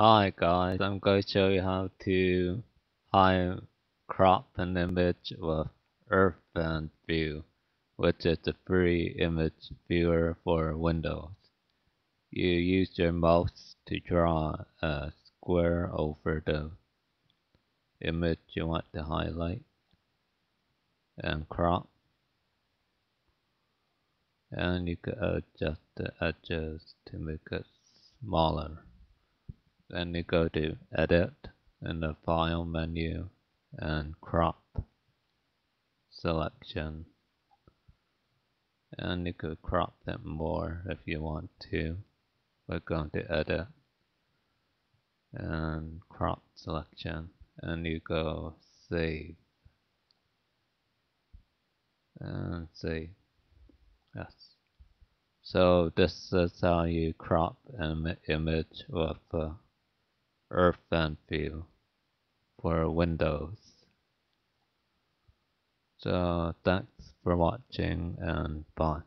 Hi guys, I'm going to show you how to high crop an image with Earthband View, which is a free image viewer for Windows. You use your mouse to draw a square over the image you want to highlight and crop. And you can adjust the edges to make it smaller. Then you go to edit in the file menu and crop selection. And you could crop it more if you want to. We're going to edit and crop selection and you go save and save yes so this is how you crop an image with uh, Earthband View for Windows. So thanks for watching and bye.